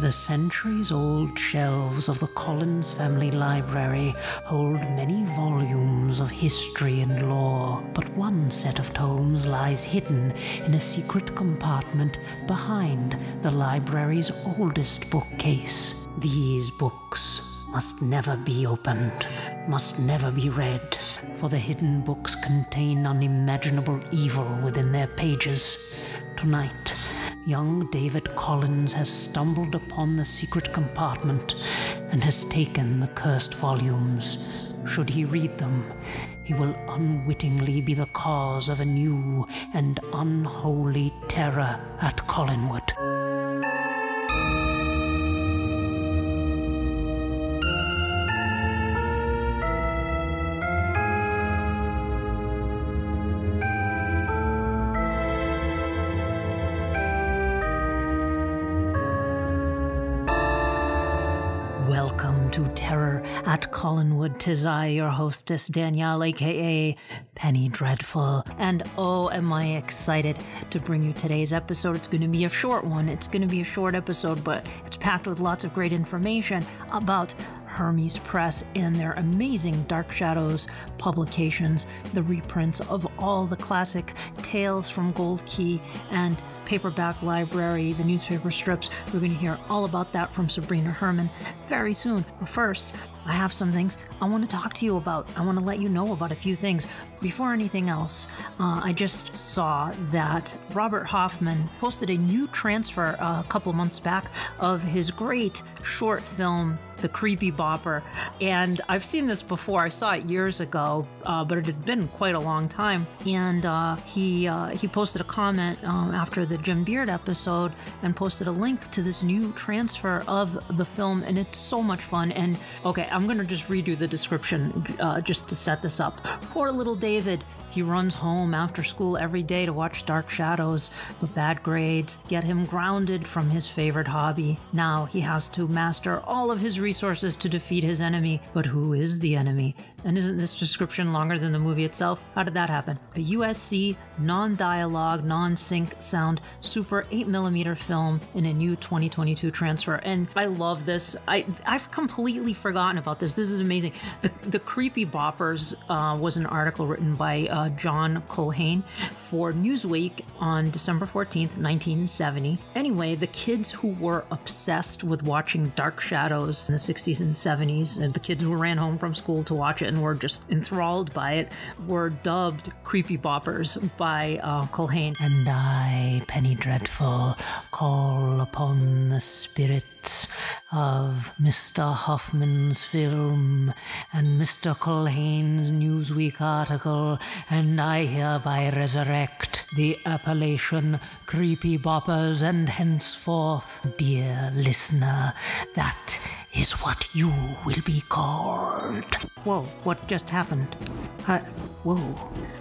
The centuries old shelves of the Collins family library hold many volumes of history and lore, but one set of tomes lies hidden in a secret compartment behind the library's oldest bookcase. These books must never be opened, must never be read, for the hidden books contain unimaginable evil within their pages. Tonight, young David Collins has stumbled upon the secret compartment and has taken the cursed volumes. Should he read them, he will unwittingly be the cause of a new and unholy terror at Collinwood. Welcome to Terror at Collinwood. Tis I, your hostess, Danielle, aka Penny Dreadful. And oh, am I excited to bring you today's episode. It's going to be a short one. It's going to be a short episode, but it's packed with lots of great information about Hermes Press and their amazing Dark Shadows publications, the reprints of all the classic Tales from Gold Key and paperback library, the newspaper strips. We're going to hear all about that from Sabrina Herman very soon. But first, I have some things I want to talk to you about. I want to let you know about a few things. Before anything else, uh, I just saw that Robert Hoffman posted a new transfer a couple months back of his great short film, The Creepy Bopper. And I've seen this before. I saw it years ago, uh, but it had been quite a long time. And uh, he uh, he posted a comment um, after the Jim Beard episode and posted a link to this new transfer of the film, and it's so much fun. And okay, I'm gonna just redo the description uh, just to set this up. Poor little David. He runs home after school every day to watch Dark Shadows, but bad grades get him grounded from his favorite hobby. Now he has to master all of his resources to defeat his enemy. But who is the enemy? And isn't this description longer than the movie itself? How did that happen? A USC non dialogue, non sync sound Super 8mm film in a new 2022 transfer. And I love this. I, I've completely forgotten about this. This is amazing. The, the Creepy Boppers uh, was an article written by uh, John Culhane for Newsweek on December 14th, 1970. Anyway, the kids who were obsessed with watching Dark Shadows in the 60s and 70s, and the kids who ran home from school to watch it and were just enthralled by it, were dubbed Creepy Boppers by uh. And I, Penny Dreadful, call upon the of Mr. Hoffman's film and Mr. Culhane's Newsweek article, and I hereby resurrect the appellation Creepy Boppers, and henceforth, dear listener, that is what you will be called. Whoa, what just happened? I, whoa.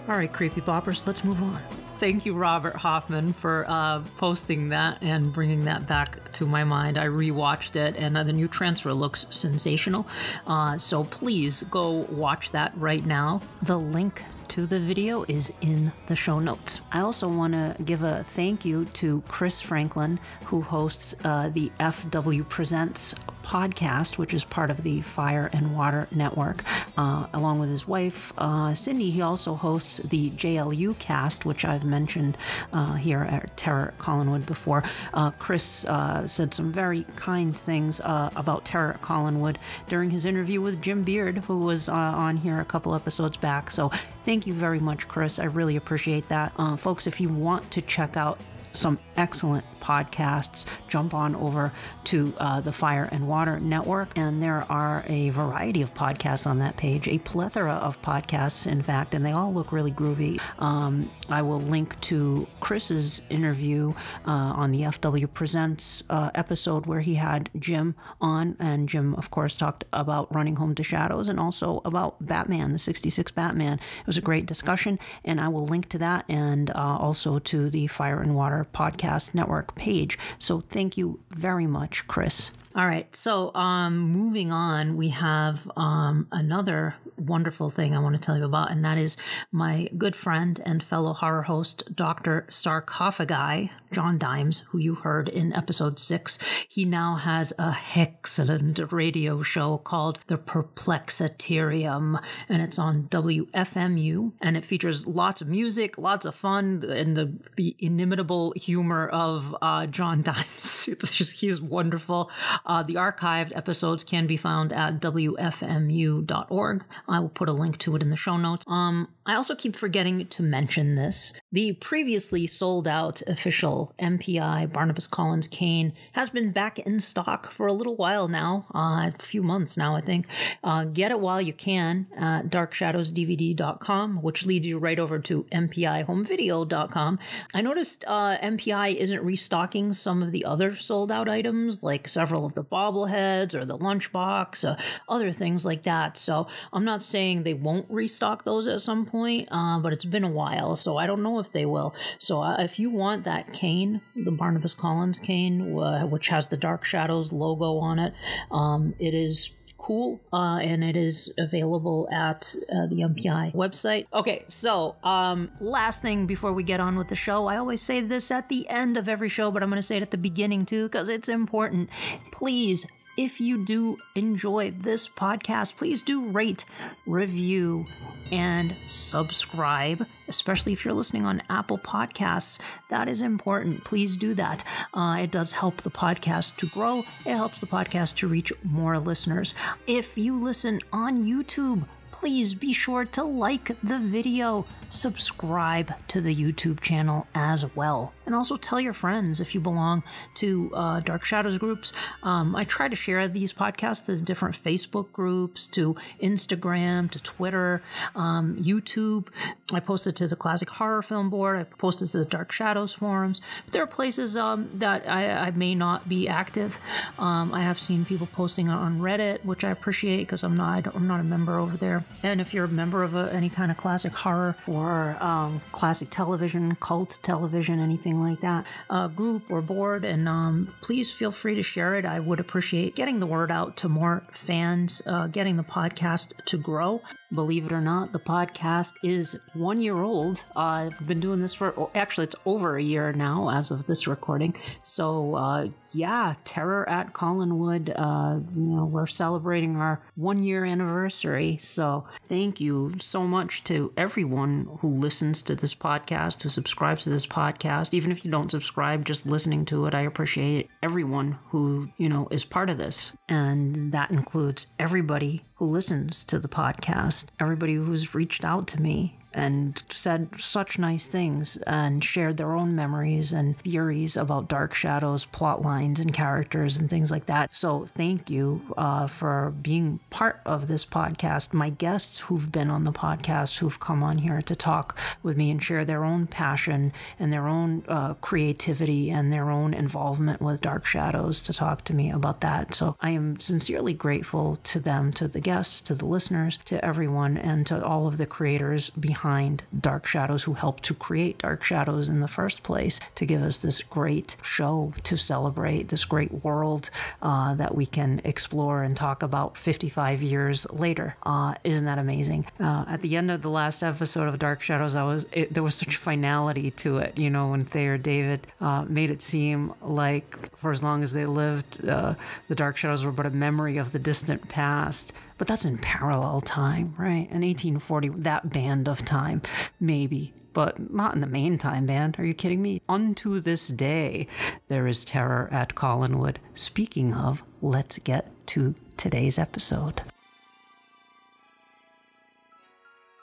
All right, Creepy Boppers, let's move on. Thank you, Robert Hoffman, for uh, posting that and bringing that back to my mind. I rewatched it, and uh, the new transfer looks sensational. Uh, so please go watch that right now. The link to the video is in the show notes. I also want to give a thank you to Chris Franklin, who hosts uh, the FW Presents podcast, which is part of the Fire and Water Network, uh, along with his wife, uh, Cindy. He also hosts the JLU cast, which I've mentioned uh, here at Terror Collinwood before. Uh, Chris uh, said some very kind things uh, about Terror Collinwood during his interview with Jim Beard, who was on here a couple episodes back. So thank you very much, Chris. I really appreciate that. Uh, folks, if you want to check out some excellent podcasts, jump on over to uh, the Fire and Water Network. And there are a variety of podcasts on that page, a plethora of podcasts, in fact, and they all look really groovy. Um, I will link to Chris's interview uh, on the FW Presents uh, episode where he had Jim on. And Jim, of course, talked about Running Home to Shadows and also about Batman, the 66 Batman. It was a great discussion, and I will link to that and uh, also to the Fire and Water Podcast Network page. So thank you very much, Chris. All right. So, um, moving on, we have um, another wonderful thing I want to tell you about, and that is my good friend and fellow horror host, Dr. Sarcophagi, John Dimes, who you heard in episode six. He now has a excellent radio show called The Perplexiterium, and it's on WFMU, and it features lots of music, lots of fun, and the, the inimitable humor of uh, John Dimes. It's just, he's wonderful. Uh, the archived episodes can be found at WFMU.org. I will put a link to it in the show notes. Um, I also keep forgetting to mention this. The previously sold out official MPI Barnabas Collins cane has been back in stock for a little while now, uh, a few months now, I think. Uh, get it while you can at darkshadowsdvd.com, which leads you right over to mpIhomevideo.com. I noticed uh, MPI isn't restocking some of the other sold out items, like several of the bobbleheads or the lunchbox, other things like that. So I'm not saying they won't restock those at some point, uh, but it's been a while, so I don't know if they will. So uh, if you want that cane, the Barnabas Collins cane, which has the Dark Shadows logo on it, um, it is cool uh, and it is available at uh, the MPI website. Okay, so um, last thing before we get on with the show, I always say this at the end of every show, but I'm going to say it at the beginning too because it's important. Please if you do enjoy this podcast, please do rate, review, and subscribe, especially if you're listening on Apple Podcasts. That is important. Please do that. Uh, it does help the podcast to grow, it helps the podcast to reach more listeners. If you listen on YouTube, please be sure to like the video, subscribe to the YouTube channel as well, and also tell your friends if you belong to uh, Dark Shadows groups. Um, I try to share these podcasts to different Facebook groups, to Instagram, to Twitter, um, YouTube. I posted to the Classic Horror Film Board. I posted to the Dark Shadows forums. But there are places um, that I, I, may not be active. Um, I have seen people posting on Reddit, which I appreciate because I'm not I'm not a member over there. And if you're a member of a, any kind of classic horror or um, classic television, cult television, anything like that, uh, group or board, and um, please feel free to share it. I would appreciate getting the word out to more fans, uh, getting the podcast to grow. Believe it or not, the podcast is one year old. Uh, I've been doing this for actually it's over a year now as of this recording. So uh, yeah, Terror at Collinwood. Uh, you know, we're celebrating our one year anniversary. So thank you so much to everyone who listens to this podcast, who subscribes to this podcast. Even if you don't subscribe, just listening to it, I appreciate everyone who you know is part of this, and that includes everybody who listens to the podcast, everybody who's reached out to me and said such nice things and shared their own memories and theories about Dark Shadows plot lines and characters and things like that. So thank you uh, for being part of this podcast. My guests who've been on the podcast, who've come on here to talk with me and share their own passion and their own uh, creativity and their own involvement with Dark Shadows to talk to me about that. So I am sincerely grateful to them, to the guests, to the listeners, to everyone, and to all of the creators behind behind Dark Shadows who helped to create Dark Shadows in the first place to give us this great show to celebrate this great world uh, that we can explore and talk about 55 years later. Uh, isn't that amazing? Uh, at the end of the last episode of Dark Shadows, I was it, there was such finality to it. You know, when Thayer David uh, made it seem like for as long as they lived, uh, the Dark Shadows were but a memory of the distant past. But that's in parallel time, right? In 1840, that band of time, maybe, but not in the main time band. Are you kidding me? Unto this day, there is terror at Collinwood. Speaking of, let's get to today's episode.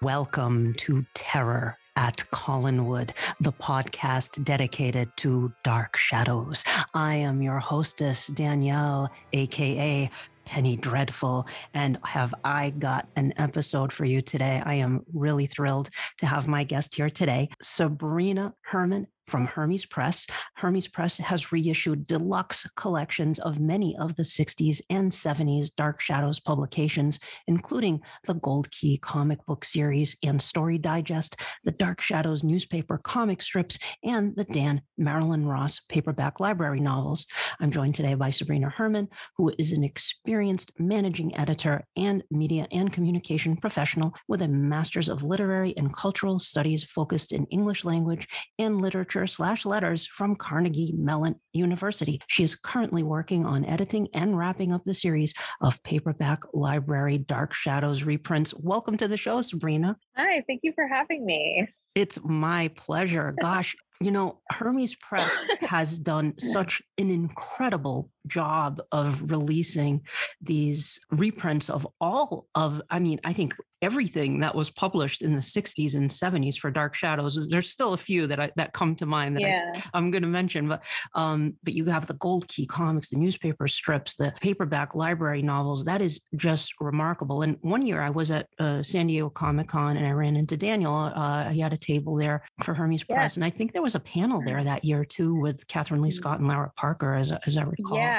Welcome to Terror at Collinwood, the podcast dedicated to dark shadows. I am your hostess, Danielle, aka Penny Dreadful. And have I got an episode for you today? I am really thrilled to have my guest here today, Sabrina Herman from Hermes Press. Hermes Press has reissued deluxe collections of many of the 60s and 70s Dark Shadows publications, including the Gold Key comic book series and Story Digest, the Dark Shadows newspaper comic strips, and the Dan Marilyn Ross paperback library novels. I'm joined today by Sabrina Herman, who is an experienced managing editor and media and communication professional with a master's of literary and cultural studies focused in English language and literature slash letters from Carnegie Mellon University. She is currently working on editing and wrapping up the series of paperback library Dark Shadows reprints. Welcome to the show, Sabrina. Hi, thank you for having me. It's my pleasure. Gosh, you know, Hermes Press has done such an incredible job of releasing these reprints of all of, I mean, I think everything that was published in the 60s and 70s for Dark Shadows. There's still a few that I, that come to mind that yeah. I, am going to mention, but um, but you have the Gold Key comics, the newspaper strips, the paperback library novels. That is just remarkable. And one year I was at uh, San Diego Comic Con and I ran into Daniel. Uh, he had a table there for Hermes yeah. Press, and I think there was a panel there that year too with Kathryn mm. Scott and Lara Parker, as as I recall. Yeah,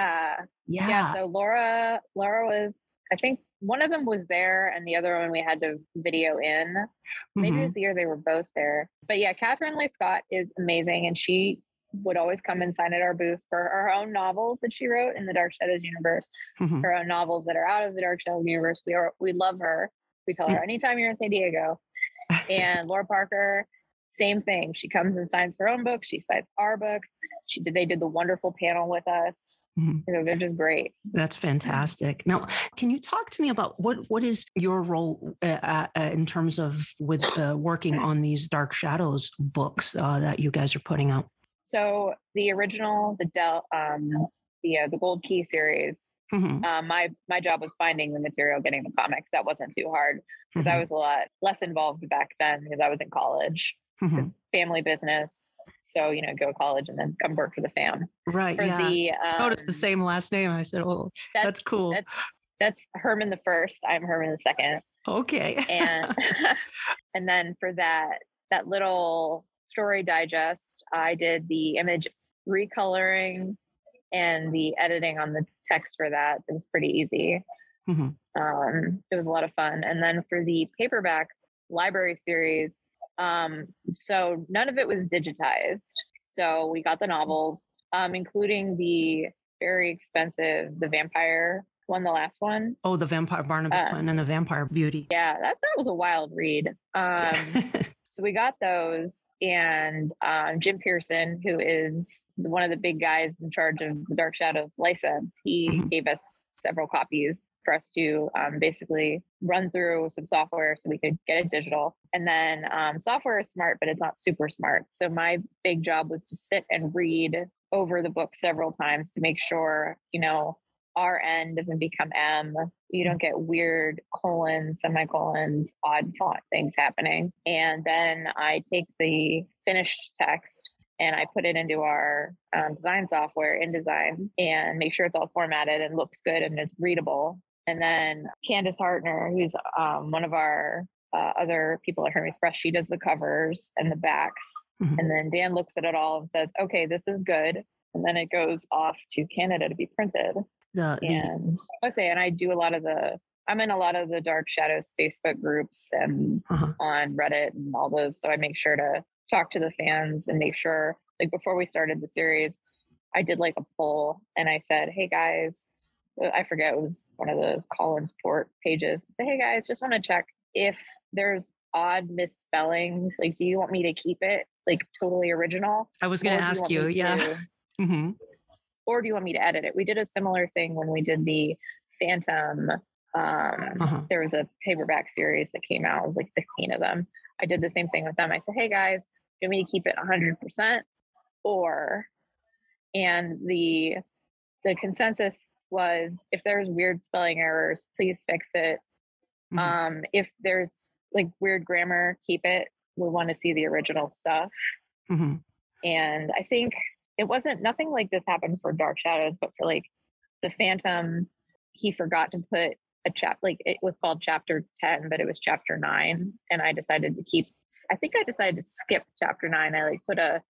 yeah. Yeah. So Laura, Laura was, I think one of them was there and the other one we had to video in. Maybe mm-hmm. it was the year they were both there. But yeah, Kathryn Leigh Scott is amazing. And she would always come and sign at our booth for her own novels that she wrote in the Dark Shadows universe, mm-hmm. her own novels that are out of the Dark Shadows universe. We are we love her. We tell her mm. anytime you're in San Diego. And Laura Parker same thing. She comes and signs her own books. She signs our books. She did. They did the wonderful panel with us. Mm-hmm. You know, they're just great. That's fantastic. Now, can you talk to me about what what is your role uh, uh, in terms of with uh, working on these Dark Shadows books uh, that you guys are putting out? So the original, the Del, um, the uh, the Gold Key series. Mm-hmm. Um, my my job was finding the material, getting the comics. That wasn't too hard because mm-hmm. I was a lot less involved back then because I was in college mm-hmm. family business. So, you know, go to college and then come work for the fam. Right. For yeah. The, um, Notice the same last name. I said, oh, that's, that's cool. That's, that's Herman the first. I'm Herman the second. Okay. and and then for that that little story digest, I did the image recoloring and the editing on the text for that. It was pretty easy. Mm-hmm. Um, it was a lot of fun. And then for the paperback library series, um, so none of it was digitized. So we got the novels, um, including the very expensive The Vampire one, the last one. Oh, the Vampire Barnabas uh, and the Vampire Beauty. Yeah, that that was a wild read. Um, So we got those, and um, Jim Pierson, who is one of the big guys in charge of the Dark Shadows license, he mm-hmm. gave us several copies for us to um, basically run through some software so we could get it digital. And then um, software is smart, but it's not super smart. So my big job was to sit and read over the book several times to make sure, you know, R N doesn't become M. You don't get weird colons, semicolons, odd font things happening. And then I take the finished text and I put it into our um, design software, InDesign, and make sure it's all formatted and looks good and it's readable. And then Candace Hartner, who's um, one of our uh, other people at Hermes Press, she does the covers and the backs. Mm-hmm. And then Dan looks at it all and says, okay, this is good. And then it goes off to Canada to be printed. The, and the... I say, and I do a lot of the. I'm in a lot of the Dark Shadows Facebook groups and uh-huh. on Reddit and all those. So I make sure to talk to the fans and make sure, like before we started the series, I did like a poll and I said, "Hey guys, uh, I forget it was one of the Collinsport pages. Say, hey guys, just want to check if there's odd misspellings. Like, do you want me to keep it like totally original? I was going to ask you, yeah. mm-hmm or do you want me to edit it? We did a similar thing when we did the Phantom. Um, uh-huh. There was a paperback series that came out. It was like 15 of them. I did the same thing with them. I said, hey guys, do you want me to keep it 100% or? And the the consensus was if there's weird spelling errors, please fix it. Mm-hmm. Um, if there's like weird grammar, keep it. We want to see the original stuff. Mm-hmm. And I think it wasn't nothing like this happened for Dark Shadows, but for like the Phantom, he forgot to put a chap like it was called chapter 10, but it was chapter nine. And I decided to keep I think I decided to skip chapter nine. I like put a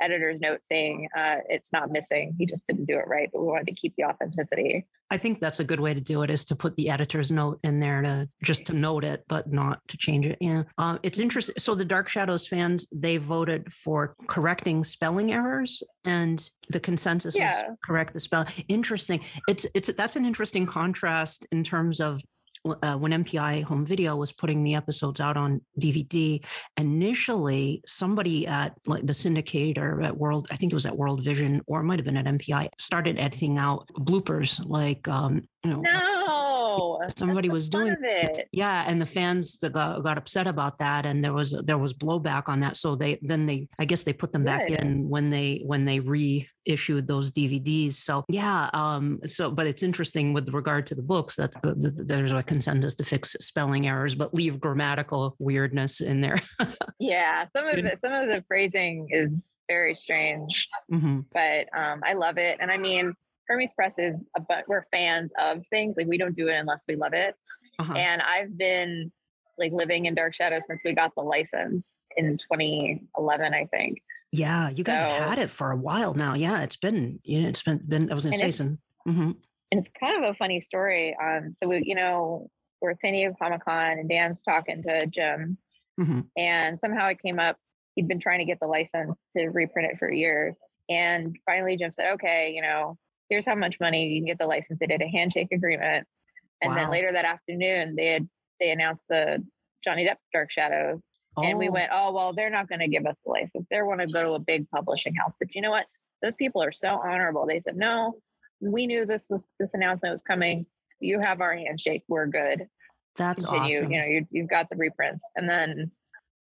editor's note saying uh, it's not missing. He just didn't do it right, but we wanted to keep the authenticity. I think that's a good way to do it is to put the editor's note in there to just to note it, but not to change it. Yeah. Uh, it's interesting. So the Dark Shadows fans, they voted for correcting spelling errors and the consensus yeah. was correct the spell. Interesting. It's, it's, that's an interesting contrast in terms of uh, when MPI Home Video was putting the episodes out on DVD, initially somebody at like the syndicator at World, I think it was at World Vision or it might have been at MPI, started editing out bloopers like um, you know. No somebody was doing it. Yeah, and the fans got, got upset about that, and there was there was blowback on that. So they then they I guess they put them Good. back in when they when they reissued those DVDs. So yeah, um, so but it's interesting with regard to the books that there's a consensus to fix spelling errors, but leave grammatical weirdness in there. yeah, some of it, some of the phrasing is very strange, mm-hmm. but um, I love it, and I mean Hermes Press is, a, but we're fans of things. Like we don't do it unless we love it. Uh-huh. And I've been like living in Dark Shadows since we got the license in 2011, I think. Yeah, you so, guys have had it for a while now. Yeah, it's been, yeah, it's been, been I was going to say some. Mm-hmm. And it's kind of a funny story. Um, so we, you know, we're at San Diego Comic Con and Dan's talking to Jim, mm-hmm. and somehow it came up. He'd been trying to get the license to reprint it for years, and finally Jim said, "Okay, you know, here's how much money you can get the license. They did a handshake agreement. And wow. then later that afternoon, they had they announced the Johnny Depp Dark Shadows. Oh. And we oh. went, oh well, they're not going to give us the license. They want to go to a big publishing house. But you know what? Those people are so honorable. They said, no, we knew this was this announcement was coming. You have our handshake. We're good. That's Continue. awesome. You know, you, you've got the reprints, and then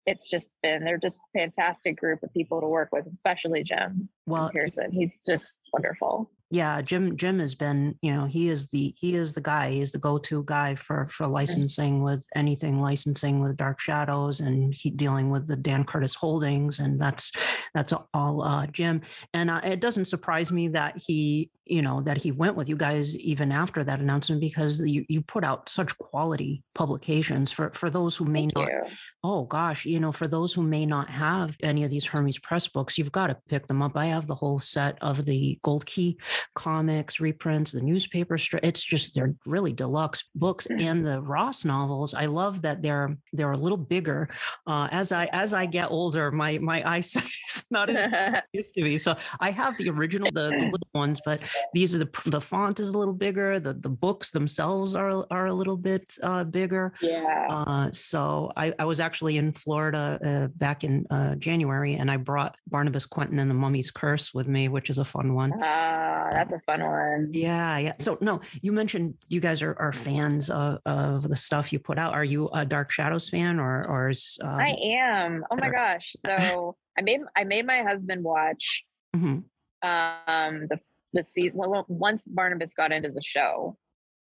it's just been they're just a fantastic group of people to work with, especially Jim well, Pierson. He's just wonderful yeah jim jim has been you know he is the he is the guy he's the go-to guy for for licensing with anything licensing with dark shadows and he dealing with the dan curtis holdings and that's that's all uh jim and uh, it doesn't surprise me that he you know that he went with you guys even after that announcement because you, you put out such quality publications for for those who may Thank not you. oh gosh you know for those who may not have any of these hermes press books you've got to pick them up i have the whole set of the gold key comics reprints, the newspaper. It's just they're really deluxe books, mm. and the Ross novels. I love that they're they're a little bigger. Uh, as I as I get older, my my eyesight is not as it used to be. So I have the original, the, the little ones, but these are the the font is a little bigger. The the books themselves are are a little bit uh, bigger. Yeah. Uh, so I, I was actually in Florida uh, back in uh, January, and I brought Barnabas Quentin and the Mummy's Curse with me, which is a fun one. Ah, that's a fun one. Yeah, yeah. So no, you mentioned you guys are, are fans of, of the stuff you put out. Are you a Dark Shadows fan or or is um, I am. Oh my gosh. So I made I made my husband watch mm-hmm. um the the season well, once Barnabas got into the show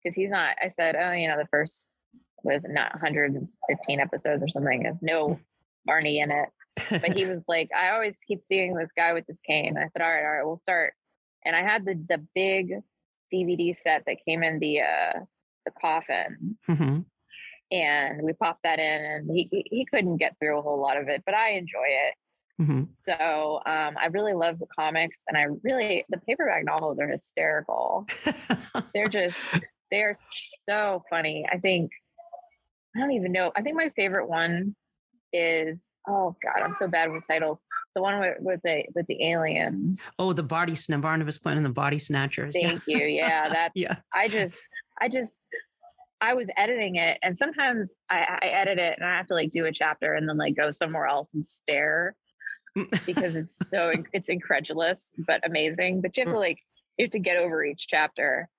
because he's not. I said, oh, you know, the first was not 115 episodes or something. There's no mm. Barney in it. but he was like, I always keep seeing this guy with this cane. I said, all right, all right, we'll start and I had the the big DVD set that came in the uh, the coffin, mm-hmm. and we popped that in, and he he couldn't get through a whole lot of it, but I enjoy it. Mm-hmm. So um, I really love the comics, and I really the paperback novels are hysterical. they're just they are so funny. I think I don't even know. I think my favorite one is oh god, I'm so bad with titles. The one with, with the with the aliens. Oh, the body snatch Barnabas Quinn and the body snatchers. Thank yeah. you. Yeah, that. yeah. I just, I just, I was editing it, and sometimes I, I edit it, and I have to like do a chapter, and then like go somewhere else and stare because it's so it's incredulous but amazing. But you have to like you have to get over each chapter.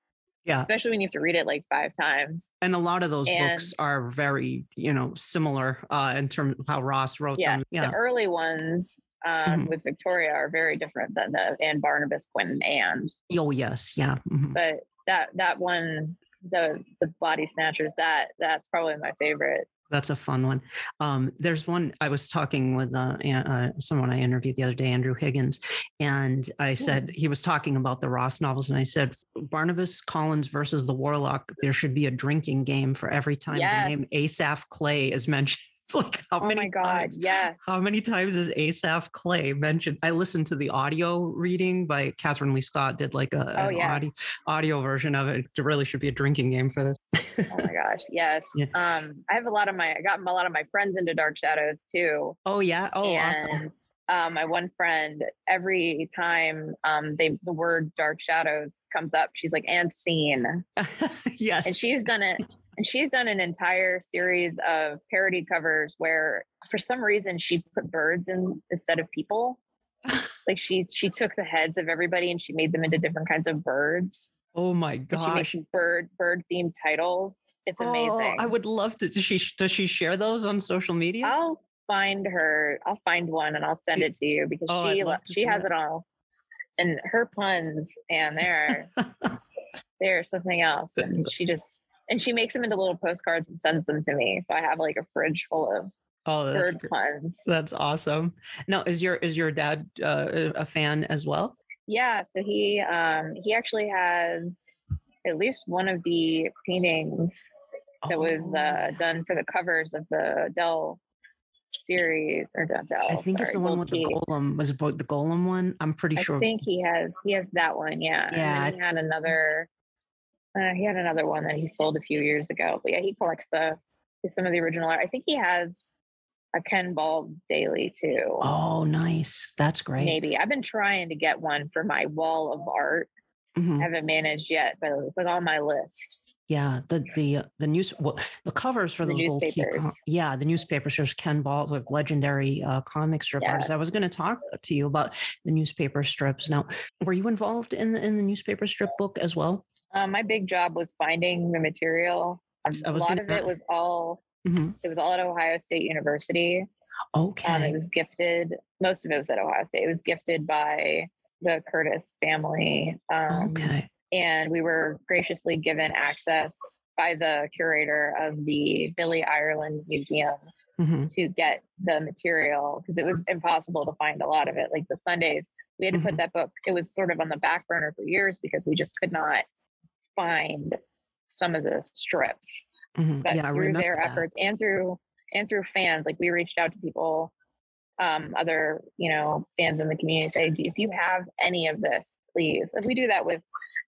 Yeah. Especially when you have to read it like five times. And a lot of those and, books are very, you know, similar uh, in terms of how Ross wrote yeah, them. Yeah. The early ones um, mm-hmm. with Victoria are very different than the and Barnabas, Quinn, and. Oh yes, yeah. Mm-hmm. But that that one, the the body snatchers, that that's probably my favorite. That's a fun one. Um, there's one I was talking with uh, uh, someone I interviewed the other day, Andrew Higgins, and I said he was talking about the Ross novels, and I said Barnabas Collins versus the Warlock. There should be a drinking game for every time yes. the name Asaph Clay is mentioned. It's like how oh many my god, times yes. how many times is Asaph Clay mentioned? I listened to the audio reading by Kathryn Leigh Scott, did like a Oh yes. audio, audio version of it. It really should be a drinking game for this. Oh my gosh, yes. Yeah. Um, I have a lot of my I got a lot of my friends into Dark Shadows too. oh yeah. Oh awesome. um, my one friend, every time um, they the word Dark Shadows comes up, she's like, "And scene," yes. and she's done it. And she's done an entire series of parody covers where, for some reason, she put birds in instead of people. like she she took the heads of everybody and she made them into different kinds of birds. oh my And she makes gosh. bird bird themed titles. It's Oh, amazing. I would love to. Does she does she share those on social media? I'll find her. I'll find one and I'll send it to you because Oh, she love lo- to she has that. it all. And her puns, and they're they're something else. And she just and she makes them into little postcards and sends them to me. So I have like a fridge full of oh, that's bird puns. that's awesome. Now, is your is your dad uh, a fan as well? Yeah. So he um he actually has at least one of the paintings that was Oh, uh, done for the covers of the Dell series or Dell. I think it's the one with the golem. Was it the golem one? I'm pretty I sure. I think he has he has that one, yeah. Yeah, And then he had another uh, he had another one that he sold a few years ago. But yeah, he collects the some of the original art. I think he has a Ken Bald daily too. Oh, nice. That's great. Maybe. I've been trying to get one for my wall of art. Mhm. I haven't managed yet, but it's like on my list. Yeah, the the the news well, the covers for The those yeah, the newspapers. There's Ken Bald, like legendary uh, comic strip artist. I was going to talk to you about the newspaper strips. Now, were you involved in the, in the newspaper strip book as well? Um, my big job was finding the material. A was lot of it was all Mhm. it was all at Ohio State University. Um, Okay. it was gifted. Most of it was at Ohio State. It was gifted by the Curtis family. Um, okay. And we were graciously given access by the curator of the Billy Ireland Museum Mhm. to get the material because it was impossible to find a lot of it. Like the Sundays, we had to Mhm. put that book, it was sort of on the back burner for years because we just could not find some of the strips Mhm. but Yeah, through their that. efforts and through and through fans like we reached out to people um other you know fans in the community say if you have any of this please like we do that with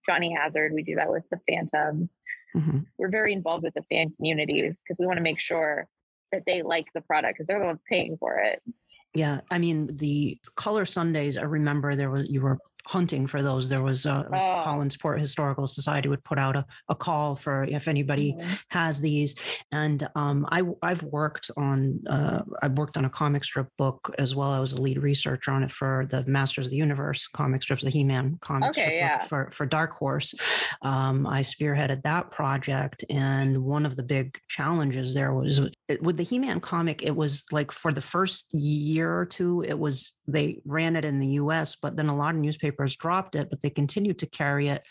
johnny hazard we do that with the phantom Mhm. we're very involved with the fan communities because we want to make sure that they like the product because they're the ones paying for it Yeah, I mean the color Sundays. I remember there was you were hunting for those. There was a like Oh. Collinsport Historical Society would put out a, a call for if anybody Mhm. has these and um, I, i've worked on uh, i've worked on a comic strip book as well i was a lead researcher on it for the masters of the universe comic strips the he-man comic Okay, strip yeah. book for, for dark horse um, i spearheaded that project and one of the big challenges there was with the he-man comic it was like for the first year or two it was they ran it in the us but then a lot of newspapers dropped it but they continued to carry it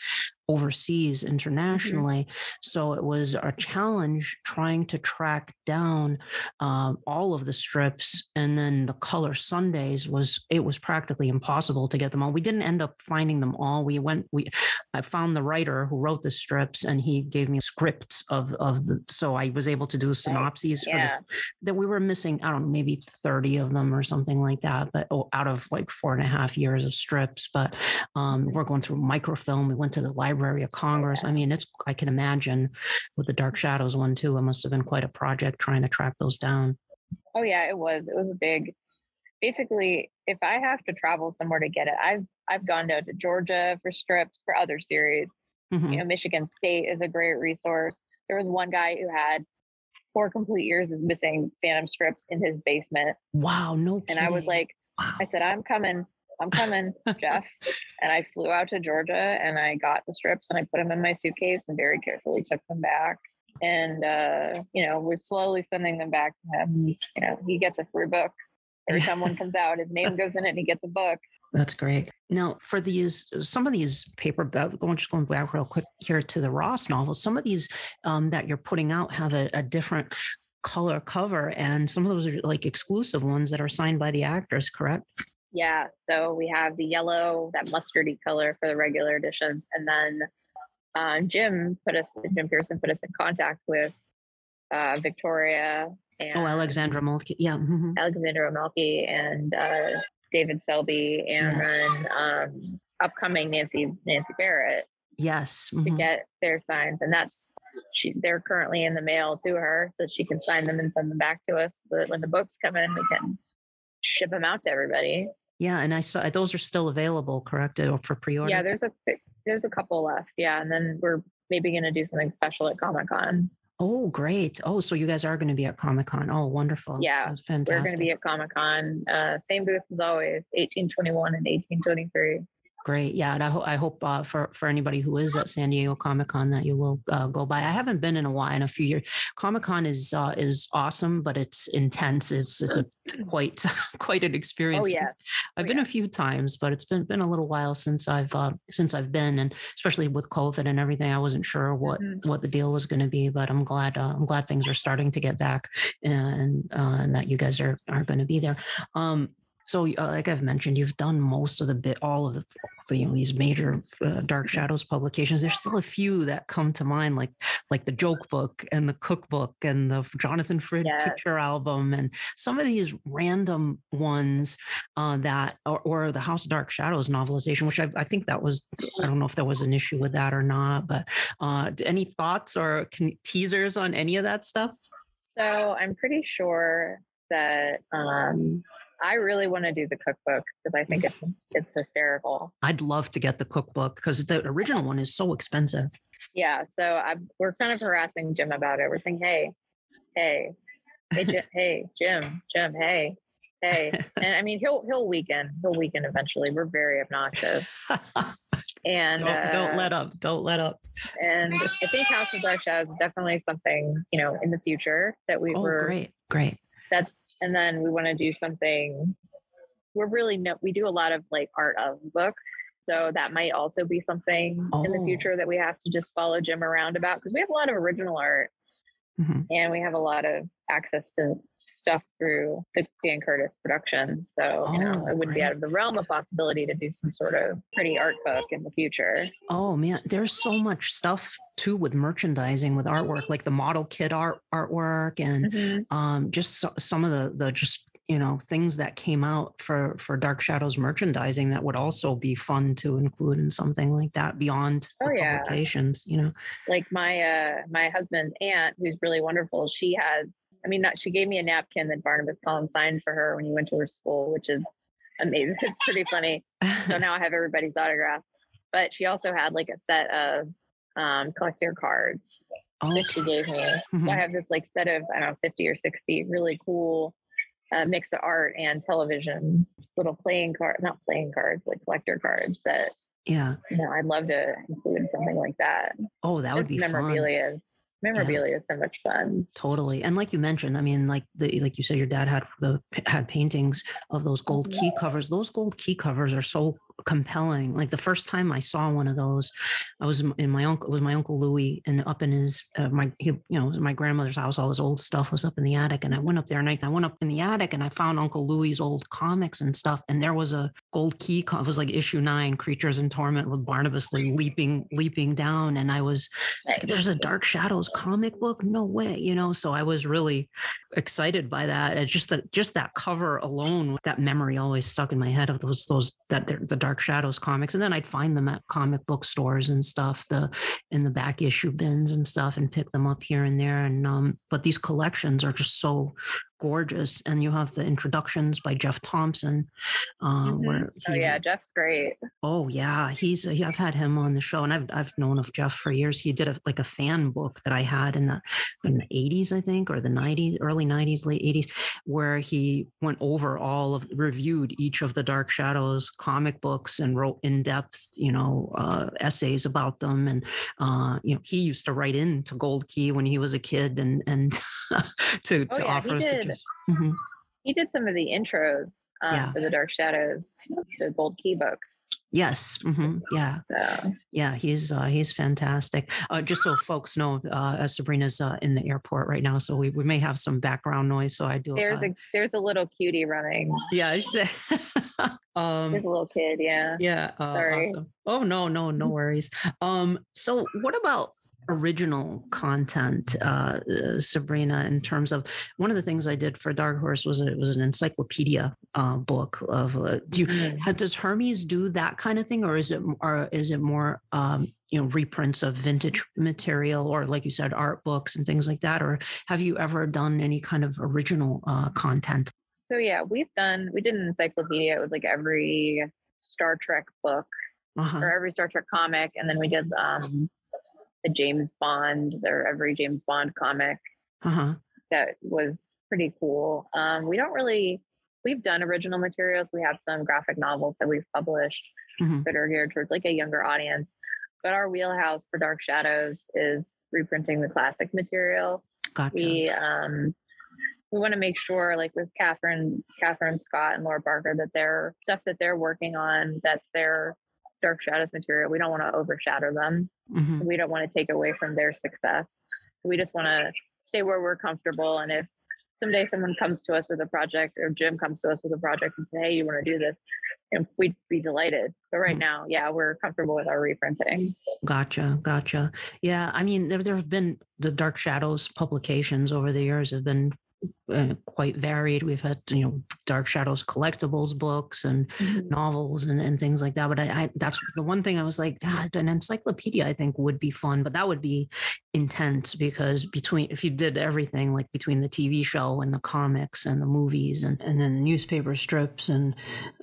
overseas internationally. So it was a challenge trying to track down um, all of the strips and then the color sundays was it was practically impossible to get them all. We didn't end up finding them all. We went we i found the writer who wrote the strips and he gave me scripts of of the so i was able to do synopses for yeah. the that we were missing i don't know maybe 30 of them or something like that but oh, out of like four and a half years of strips but um, we're going through microfilm. We went to the library of congress i mean it's i can imagine with the dark shadows one too it must have been quite a project trying to track those down Oh yeah, it was. It was a big. Basically, if I have to travel somewhere to get it, I've I've gone down to Georgia for strips for other series. Mhm. You know, Michigan State is a great resource. There was one guy who had four complete years of missing Phantom strips in his basement, wow no and I was like, wow. I said, I'm coming. I'm coming, Jeff. And I flew out to Georgia and I got the strips and I put them in my suitcase and very carefully took them back. And uh, you know, we're slowly sending them back to him. He's, you know, he gets a free book. Every time one comes out, his name goes in it and he gets a book. That's great. Now, for these, some of these paper, going just going back real quick here to the Ross novels, some of these um, that you're putting out have a, a different color cover, and some of those are like exclusive ones that are signed by the actors, correct? Yeah. So we have the yellow, that mustardy color for the regular editions. And then um, Jim put us, Jim Pierson put us in contact with uh, Victoria And oh, Alexandra Moltke. Yeah. mhm. Alexandra Moltke and uh, David Selby, and Yeah. then um, upcoming Nancy Nancy Barrett Yes. to mhm. get their signs, and that's she. They're currently in the mail to her, so she can sign them and send them back to us. So that when the books come in, we can ship them out to everybody. Yeah. And I saw those are still available, correct? uh, For pre order? Yeah, there's a there's a couple left. Yeah, and then we're maybe going to do something special at Comic Con. Oh, great. Oh, so you guys are going to be at Comic Con. Oh, wonderful. Yeah, That's We're going to be at Comic Con. Uh, same booth as always, 1821 and 1823. Great. Yeah. And I, ho- I hope uh, for, for anybody who is at San Diego Comic Con that you will uh, go by. I haven't been in a while, in a few years. Comic Con is uh, is awesome, but it's intense. It's it's a quite quite an experience. Oh yeah, I've Oh, been a few times, but it's been been a little while since I've uh, since I've been, and especially with COVID and everything, I wasn't sure what Mhm. what the deal was going to be. But I'm glad uh, I'm glad things are starting to get back, and uh, and that you guys are are going to be there. Um, so, uh, like I've mentioned, you've done most of the bit, all of the, you know, these major uh, Dark Shadows publications. There's still a few that come to mind, like like the Joke Book and the Cookbook and the Jonathan Frid Yes. picture album, and some of these random ones uh, that, or, or the House of Dark Shadows novelization, which I, I think that was, I don't know if there was an issue with that or not, but uh, any thoughts or can, teasers on any of that stuff? So I'm pretty sure that um, I really want to do the cookbook because I think it's it's hysterical. I'd love to get the cookbook because the original one is so expensive. Yeah. So I we're kind of harassing Jim about it. We're saying, hey, hey, hey, Jim, hey, Jim, Jim, hey, hey, and I mean he'll he'll weaken. He'll weaken eventually. We're very obnoxious, and don't, don't uh, let up. Don't let up. and I think House of Dark Shadows is definitely something you know in the future that we Oh, were great. Great. That's and then we want to do something we're really no we do a lot of like art of books so that might also be something in the Oh. future that we have to just follow jim around about because we have a lot of original art Mhm. and we have a lot of access to stuff through the dan curtis productions so you know Oh, it wouldn't be out of the realm of possibility to do some sort of pretty art book in the future Oh man, there's so much stuff too with merchandising, with artwork, like the model kit art artwork, and um, just so, some of the the just you know things that came out for for Dark Shadows merchandising that would also be fun to include in something like that beyond Oh, the yeah. publications. You know. like my uh my husband's aunt who's really wonderful she has i mean not, she gave me a napkin that barnabas collins signed for her when he went to her school which is amazing it's pretty funny so now i have everybody's autograph but she also had like a set of um collector cards oh, that she gave me so i mhm. have this like set of i don't know 50 or 60 really cool uh, mix of art and television little playing card not playing cards like collector cards that yeah. you know i'd love to include something like that Oh, that would Just be fun. Memorabilia is is so much fun. Totally. And like you mentioned, I mean, like the like you said, your dad had the had paintings of those gold key covers. Those gold key covers are so compelling. Like the first time I saw one of those, I was in my uncle it was my uncle Louis, and up in his uh, my he, you know my grandmother's house. All his old stuff was up in the attic, and I went up there and I, I went up in the attic and I found Uncle Louis's old comics and stuff, and there was a gold key. Co- it was like issue nine, Creatures in Torment, with Barnabas leaping leaping down, and I was like, there's a Dark Shadows comic book? No way, you know. So I was really excited by that. It's just that just that cover alone, that memory always stuck in my head of those those that they're the Dark Shadows comics. And then I'd find them at comic book stores and stuff, the in the back issue bins and stuff, and pick them up here and there. And um, but these collections are just so gorgeous. And you have the introductions by Jeff Thompson, uh, Mhm. where Oh yeah, Jeff's great. Oh yeah, he's he, I've had him on the show, and I've I've known of Jeff for years. He did a like a fan book that I had in the in the eighties, I think, or the nineties, early nineties, late eighties, where he went over all of reviewed each of the Dark Shadows comic books and wrote in depth, you know, uh, essays about them. And uh, you know, he used to write into Gold Key when he was a kid, and and to to Oh, yeah, he offer Mhm. He did some of the intros um, Yeah. for the Dark Shadows, the Gold Key books. Yes, mhm, yeah. So Yeah, he's uh, he's fantastic. Uh, just so folks know, uh, Sabrina's uh, in the airport right now, so we, we may have some background noise. So I do. there's a there's a little cutie running. yeah, um, There's a little kid, yeah. yeah. Uh, Sorry. awesome. Oh no, no, no worries. Um, so what about original content, uh, uh, Sabrina, in terms of one of the things I did for Dark Horse was it was an encyclopedia uh, book of. Uh, do you, mm-hmm. does Hermes do that kind of thing, or is it or is it more um, you know reprints of vintage material, or like you said, art books and things like that, or have you ever done any kind of original uh, content? So yeah, we've done. We did an encyclopedia. It was like every Star Trek book uh-huh. or every Star Trek comic, and then we did um, the James Bond or every James Bond comic. Uh-huh. That was pretty cool. Um, we don't really. We've done original materials. We have some graphic novels that we've published mm-hmm. that are geared towards like a younger audience. But our wheelhouse for Dark Shadows is reprinting the classic material. Gotcha. We um, we want to make sure like with Kathryn, Kathryn Scott and Laura Parker that their stuff that they're working on, that's their dark shadows material. We don't want to overshadow them. Mm-hmm. We don't want to take away from their success. So we just want to stay where we're comfortable. And if someday someone comes to us with a project or Jim comes to us with a project and say, Hey, you want to do this? And we'd be delighted. But right mm-hmm. now, yeah, we're comfortable with our reprinting. Gotcha. Gotcha. Yeah. I mean, there, there have been the Dark Shadows publications over the years have been uh, quite varied. We've had you know Dark Shadows collectibles books and mm-hmm. novels and, and things like that. But I, I, that's the one thing I was like, God, an encyclopedia I think would be fun, but that would be intense because between if you did everything like between the TV show and the comics and the movies and and then the newspaper strips and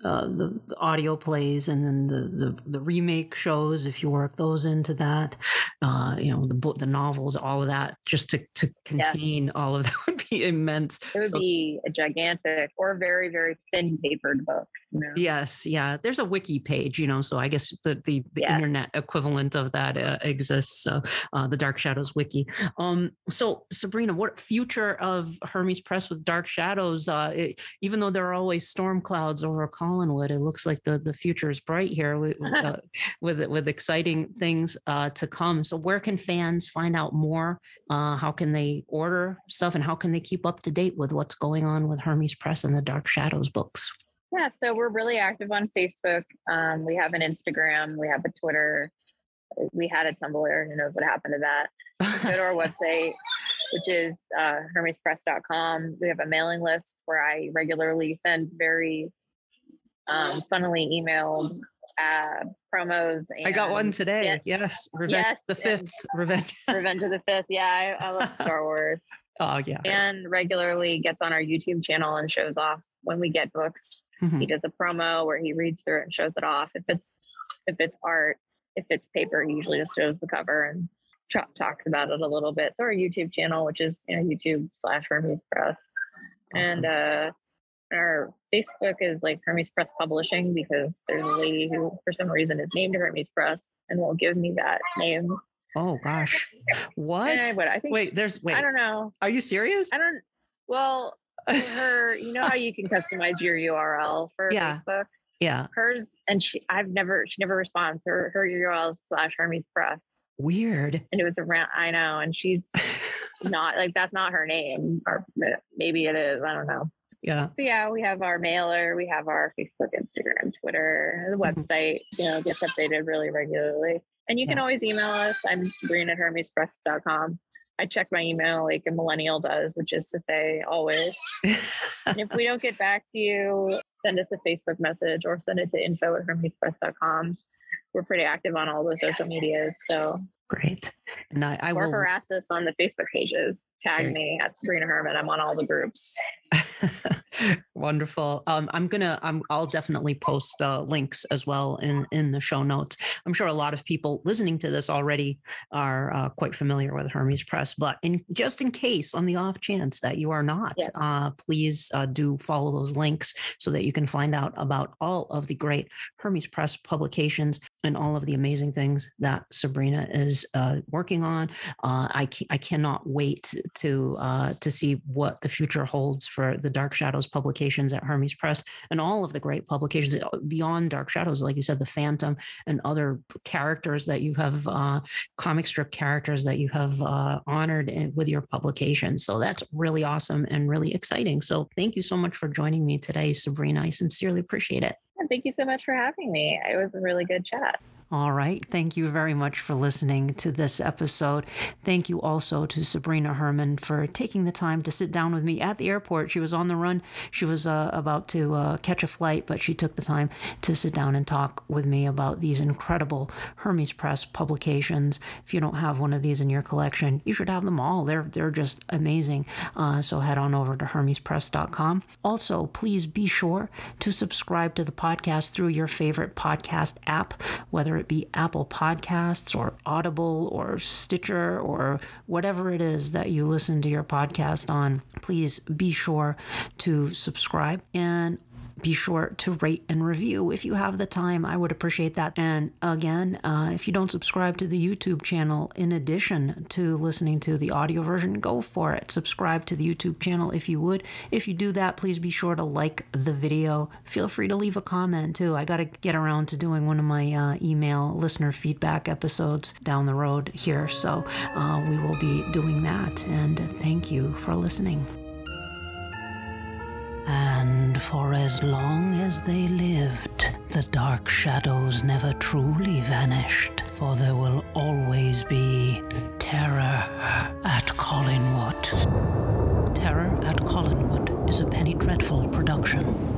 uh, the, the, audio plays and then the, the, the remake shows if you work those into that, uh, you know the book, the novels, all of that just to to contain yes. all of that would be immense. It would so, be a gigantic or very, very thin papered book. You know? Yes. Yeah. There's a wiki page, you know, so I guess the, the, the yes. internet equivalent of that uh, exists. So uh, the Dark Shadows wiki. Um, so Sabrina, what future of Hermes Press with Dark Shadows? Uh, it, even though there are always storm clouds over Collinwood, it looks like the, the future is bright here with, uh, with, with exciting things uh, to come. So where can fans find out more? Uh, how can they order stuff and how can they keep up to date with what's going on with Hermes Press and the Dark Shadows books? Yeah, so we're really active on Facebook. Um, we have an Instagram, we have a Twitter, we had a Tumblr. Who knows what happened to that? go to our website, which is uh, hermespress.com. We have a mailing list where I regularly send very um, funnily emailed uh, promos. I got one today. yes, Revenge yes, the fifth. Revenge. Revenge of the fifth. Yeah, I, I love Star Wars. oh yeah. And regularly gets on our YouTube channel and shows off when we get books. Mm-hmm. He does a promo where he reads through it and shows it off. If it's if it's art, if it's paper, he usually just shows the cover and talks about it a little bit. So our YouTube channel, which is you know YouTube slash Hermes Press, awesome. and uh, our Facebook is like Hermes Press Publishing because there's a lady who, for some reason, is named Hermes Press and will give me that name. Oh gosh, what? Eh, I think. Wait, there's wait. I don't know. Are you serious? I don't. Well, her, you know how you can customize your URL for yeah. Facebook. Yeah. Hers and she. I've never. She never responds. Her her URL slash Hermes Press. Weird. And it was around. I know, and she's not like that's not her name, or maybe it is. I don't know. Yeah. So yeah, we have our mailer, we have our Facebook, Instagram, Twitter, the mm-hmm. website, you know, gets updated really regularly. And you can always email us. I'm Sabrina at hermespress.com. I check my email like a millennial does, which is to say always. and if we don't get back to you, send us a Facebook message or send it to info at hermespress.com. We're pretty active on all the social medias. So Great. And I, I or will harass us on the Facebook pages. Tag me at Sabrina Herman. I'm on all the groups. Wonderful. Um, I'm gonna. I'm. I'll definitely post uh, links as well in in the show notes. I'm sure a lot of people listening to this already are uh, quite familiar with Hermes Press, but in just in case, on the off chance that you are not, yes. uh, please uh, do follow those links so that you can find out about all of the great Hermes Press publications and all of the amazing things that Sabrina is uh, working on. Uh, I, I cannot wait to uh, to see what the future holds for the Dark Shadows publications at Hermes Press and all of the great publications uh, beyond Dark Shadows, like you said, the Phantom and other characters that you have, uh, comic strip characters that you have uh, honored in, with your publication. So that's really awesome and really exciting. So thank you so much for joining me today, Sabrina. I sincerely appreciate it. Thank you so much for having me. It was a really good chat. All right. Thank you very much for listening to this episode. Thank you also to Sabrina Herman for taking the time to sit down with me at the airport. She was on the run. She was uh, about to uh, catch a flight, but she took the time to sit down and talk with me about these incredible Hermes Press publications. If you don't have one of these in your collection, you should have them all. They're they're just amazing. Uh, so head on over to hermespress.com. Also, please be sure to subscribe to the podcast through your favorite podcast app, whether it it be Apple Podcasts or Audible or Stitcher or whatever it is that you listen to your podcast on, please be sure to subscribe. And be sure to rate and review if you have the time. I would appreciate that. And again, uh, if you don't subscribe to the YouTube channel, in addition to listening to the audio version, go for it. Subscribe to the YouTube channel if you would. If you do that, please be sure to like the video. Feel free to leave a comment too. I got to get around to doing one of my uh, email listener feedback episodes down the road here. So uh, we will be doing that. And thank you for listening. And for as long as they lived, the dark shadows never truly vanished, for there will always be terror at Collinwood. Terror at Collinwood is a Penny Dreadful production.